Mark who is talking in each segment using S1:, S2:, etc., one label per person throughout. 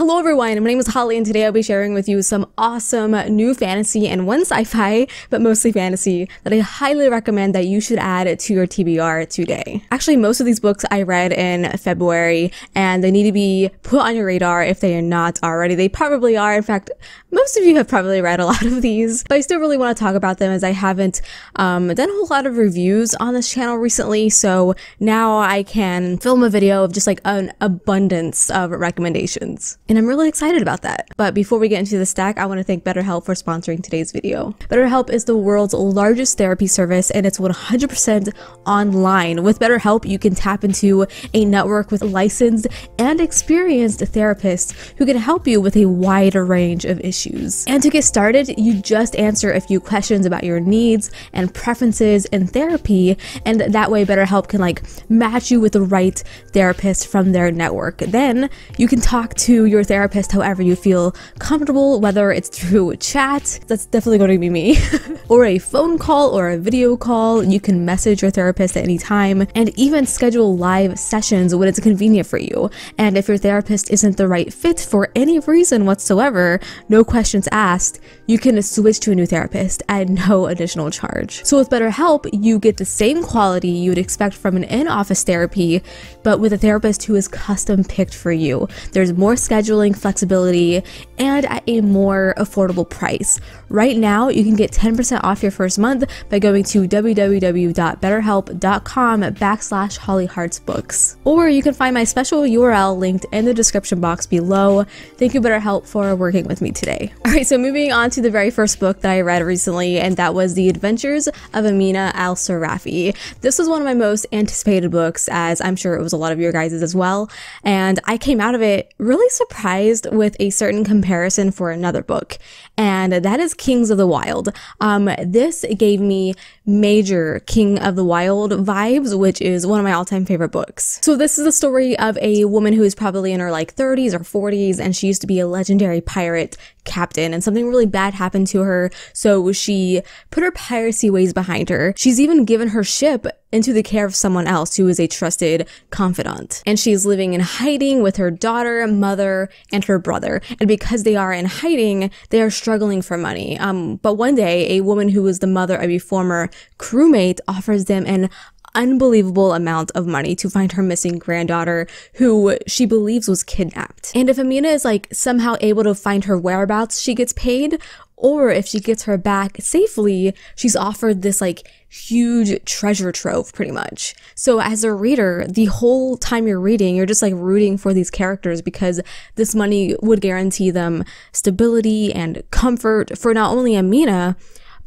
S1: Hello everyone, my name is Holly and today I'll be sharing with you some awesome new fantasy and one sci-fi, but mostly fantasy, that I highly recommend that you should add to your TBR today. Actually, most of these books I read in February and they need to be put on your radar if they are not already. They probably are. In fact, most of you have probably read a lot of these, but I still really want to talk about them as I haven't um, done a whole lot of reviews on this channel recently, so now I can film a video of just like an abundance of recommendations and I'm really excited about that. But before we get into the stack, I want to thank BetterHelp for sponsoring today's video. BetterHelp is the world's largest therapy service and it's 100% online. With BetterHelp, you can tap into a network with licensed and experienced therapists who can help you with a wider range of issues. And to get started, you just answer a few questions about your needs and preferences in therapy, and that way BetterHelp can like match you with the right therapist from their network. Then you can talk to your your therapist however you feel comfortable, whether it's through chat, that's definitely going to be me, or a phone call or a video call. You can message your therapist at any time and even schedule live sessions when it's convenient for you. And if your therapist isn't the right fit for any reason whatsoever, no questions asked, you can switch to a new therapist at no additional charge. So with BetterHelp, you get the same quality you would expect from an in-office therapy, but with a therapist who is custom picked for you. There's more scheduling flexibility, and at a more affordable price. Right now, you can get 10% off your first month by going to www.betterhelp.com backslash hollyheartsbooks. Or you can find my special URL linked in the description box below. Thank you, BetterHelp, for working with me today. All right, so moving on to the very first book that I read recently, and that was The Adventures of Amina al Sirafi. This was one of my most anticipated books, as I'm sure it was a lot of your guys' as well. And I came out of it really surprised with a certain comparison for another book, and that is Kings of the Wyld. Um, this gave me major King of the Wyld vibes, which is one of my all-time favorite books. So this is the story of a woman who is probably in her like 30s or 40s, and she used to be a legendary pirate captain and something really bad happened to her. So she put her piracy ways behind her. She's even given her ship into the care of someone else who is a trusted confidant. And she's living in hiding with her daughter, mother, and her brother. And because they are in hiding, they are struggling for money. Um, but one day, a woman who was the mother of a former crewmate offers them an unbelievable amount of money to find her missing granddaughter who she believes was kidnapped. And if Amina is like somehow able to find her whereabouts, she gets paid, or if she gets her back safely, she's offered this like huge treasure trove pretty much. So as a reader, the whole time you're reading, you're just like rooting for these characters because this money would guarantee them stability and comfort for not only Amina,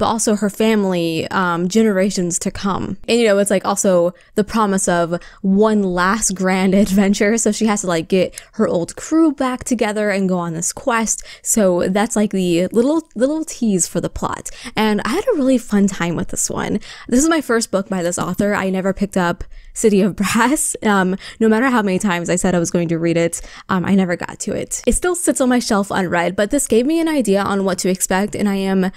S1: but also her family um, generations to come. And you know, it's like also the promise of one last grand adventure. So she has to like get her old crew back together and go on this quest. So that's like the little little tease for the plot. And I had a really fun time with this one. This is my first book by this author. I never picked up City of Brass. Um, no matter how many times I said I was going to read it, um, I never got to it. It still sits on my shelf unread, but this gave me an idea on what to expect, and I am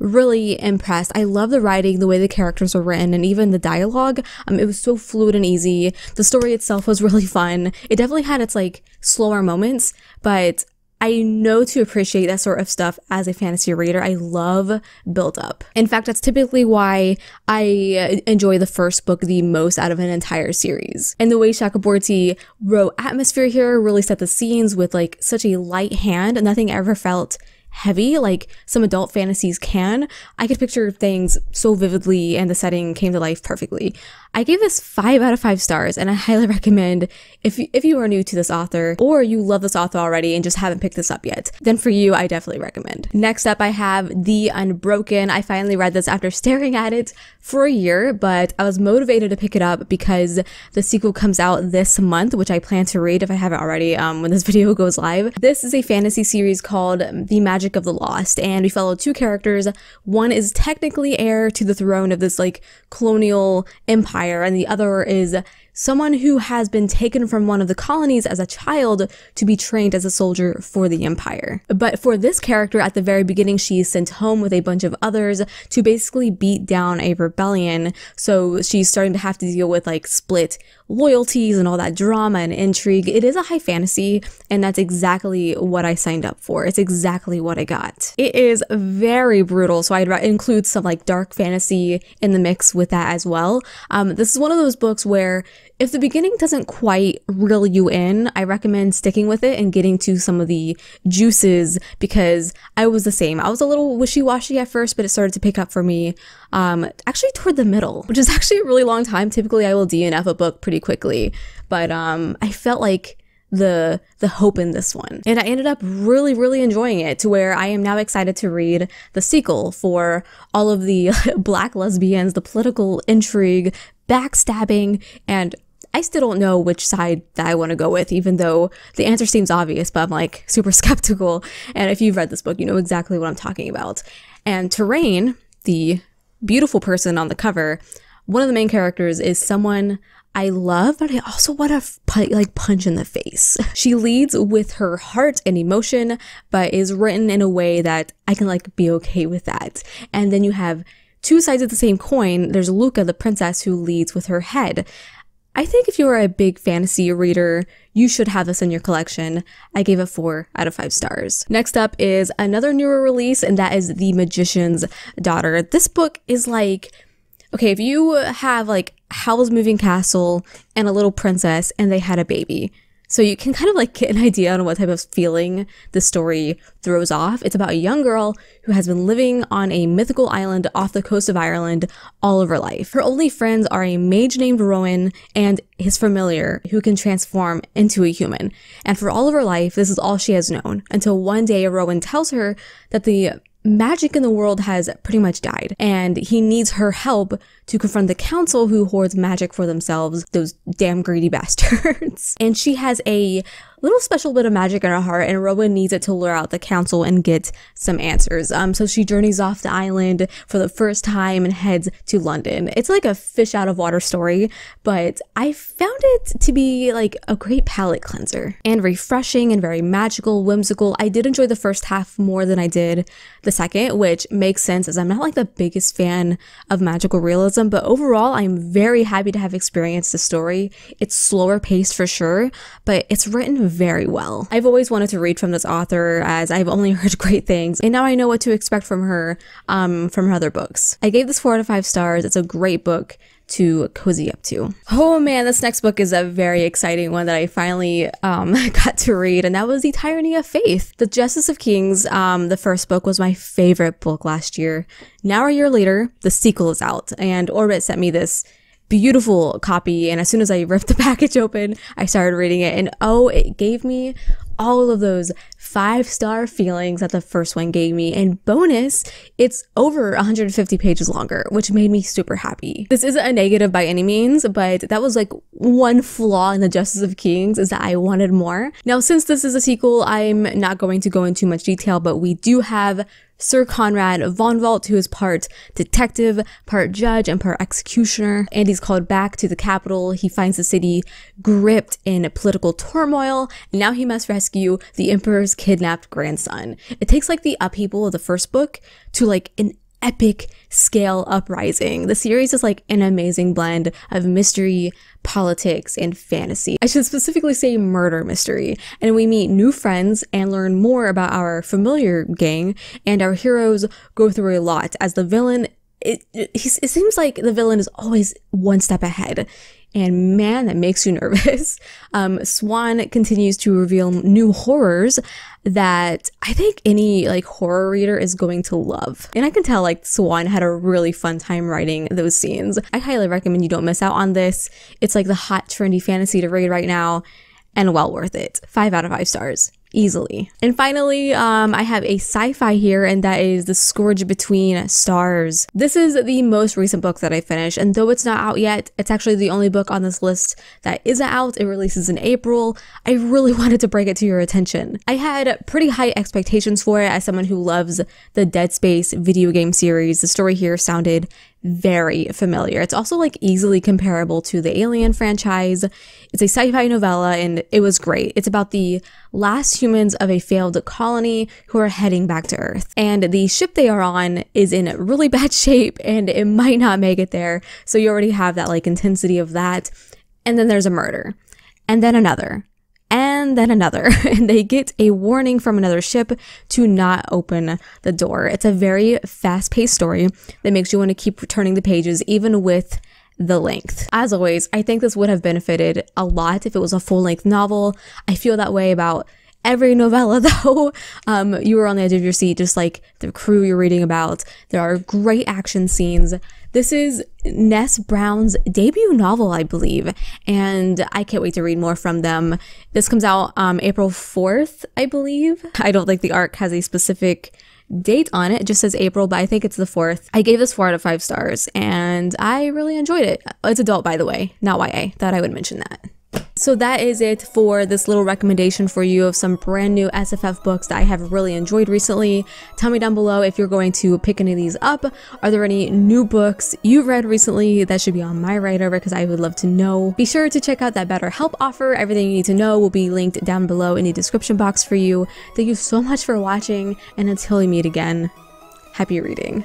S1: really impressed. I love the writing, the way the characters were written, and even the dialogue. Um, it was so fluid and easy. The story itself was really fun. It definitely had its like slower moments, but I know to appreciate that sort of stuff as a fantasy reader. I love build up. In fact, that's typically why I enjoy the first book the most out of an entire series. And the way Chakraborty wrote atmosphere here really set the scenes with like such a light hand. Nothing ever felt heavy like some adult fantasies can, I could picture things so vividly and the setting came to life perfectly. I gave this 5 out of 5 stars and I highly recommend if you, if you are new to this author or you love this author already and just haven't picked this up yet, then for you I definitely recommend. Next up I have The Unbroken. I finally read this after staring at it for a year, but I was motivated to pick it up because the sequel comes out this month, which I plan to read if I haven't already um, when this video goes live. This is a fantasy series called The Magic of the Lost and we follow two characters. One is technically heir to the throne of this like colonial empire empire and the other is someone who has been taken from one of the colonies as a child to be trained as a soldier for the Empire. But for this character, at the very beginning, she is sent home with a bunch of others to basically beat down a rebellion. So she's starting to have to deal with like split loyalties and all that drama and intrigue. It is a high fantasy, and that's exactly what I signed up for. It's exactly what I got. It is very brutal, so I'd include some like dark fantasy in the mix with that as well. Um, this is one of those books where if the beginning doesn't quite reel you in, I recommend sticking with it and getting to some of the juices because I was the same. I was a little wishy-washy at first, but it started to pick up for me um, actually toward the middle, which is actually a really long time. Typically, I will DNF a book pretty quickly, but um, I felt like the the hope in this one. And I ended up really really enjoying it to where I am now excited to read the sequel for all of the black lesbians, the political intrigue, backstabbing and I still don't know which side that I want to go with, even though the answer seems obvious, but I'm like super skeptical. And if you've read this book, you know exactly what I'm talking about. And Touraine, the beautiful person on the cover, one of the main characters is someone I love, but I also want to like punch in the face. She leads with her heart and emotion, but is written in a way that I can like be okay with that. And then you have two sides of the same coin. There's Luca, the princess, who leads with her head. I think if you are a big fantasy reader, you should have this in your collection. I gave it four out of five stars. Next up is another newer release, and that is The Magician's Daughter. This book is like okay, if you have like Howl's Moving Castle and a little princess and they had a baby. So you can kind of like get an idea on what type of feeling the story throws off. It's about a young girl who has been living on a mythical island off the coast of Ireland all of her life. Her only friends are a mage named Rowan and his familiar who can transform into a human. And for all of her life, this is all she has known until one day Rowan tells her that the magic in the world has pretty much died, and he needs her help to confront the council who hoards magic for themselves, those damn greedy bastards. and she has a little special bit of magic in her heart, and Rowan needs it to lure out the council and get some answers. Um, so she journeys off the island for the first time and heads to London. It's like a fish out of water story, but I found it to be like a great palate cleanser and refreshing and very magical, whimsical. I did enjoy the first half more than I did the second, which makes sense as I'm not like the biggest fan of magical realism, but overall, I'm very happy to have experienced the story. It's slower paced for sure, but it's written very well. I've always wanted to read from this author as I've only heard great things, and now I know what to expect from her um, from her other books. I gave this four out of five stars. It's a great book to cozy up to. Oh man, this next book is a very exciting one that I finally um, got to read, and that was The Tyranny of Faith. The Justice of Kings, um, the first book, was my favorite book last year. Now, a year later, the sequel is out, and Orbit sent me this beautiful copy. And as soon as I ripped the package open, I started reading it. And oh, it gave me all of those five star feelings that the first one gave me. And bonus, it's over 150 pages longer, which made me super happy. This isn't a negative by any means, but that was like one flaw in the Justice of Kings is that I wanted more. Now, since this is a sequel, I'm not going to go into much detail, but we do have Sir Conrad Vonvalt, who is part detective, part judge, and part executioner. And he's called back to the capital. He finds the city gripped in political turmoil, and now he must rescue the emperor's kidnapped grandson. It takes like the upheaval of the first book to like an epic scale uprising. The series is like an amazing blend of mystery, politics, and fantasy. I should specifically say murder mystery. And we meet new friends and learn more about our familiar gang, and our heroes go through a lot as the villain. It, it, it seems like the villain is always one step ahead. And man, that makes you nervous. Um, Swann continues to reveal new horrors that I think any like horror reader is going to love. And I can tell like Swann had a really fun time writing those scenes. I highly recommend you don't miss out on this. It's like the hot trendy fantasy to read right now and well worth it. Five out of five stars easily. And finally, um, I have a sci-fi here, and that is The Scourge Between Stars. This is the most recent book that I finished, and though it's not out yet, it's actually the only book on this list that isn't out. It releases in April. I really wanted to bring it to your attention. I had pretty high expectations for it as someone who loves the Dead Space video game series. The story here sounded very familiar. It's also like easily comparable to the Alien franchise. It's a sci-fi novella and it was great. It's about the last humans of a failed colony who are heading back to Earth. And the ship they are on is in really bad shape and it might not make it there. So you already have that like intensity of that. And then there's a murder. And then another and then another. And they get a warning from another ship to not open the door. It's a very fast paced story that makes you want to keep turning the pages, even with the length. As always, I think this would have benefited a lot if it was a full length novel. I feel that way about every novella though um, you were on the edge of your seat just like the crew you're reading about there are great action scenes this is Ness Brown's debut novel, I believe, and I can't wait to read more from them. This comes out um, April 4th, I believe. I don't think the arc has a specific date on it. It just says April, but I think it's the 4th. I gave this 4 out of 5 stars, and I really enjoyed it. It's adult, by the way, not YA. Thought I would mention that. So that is it for this little recommendation for you of some brand new SFF books that I have really enjoyed recently. Tell me down below if you're going to pick any of these up. Are there any new books you've read recently that should be on my radar because I would love to know. Be sure to check out that BetterHelp offer. Everything you need to know will be linked down below in the description box for you. Thank you so much for watching and until we meet again, happy reading.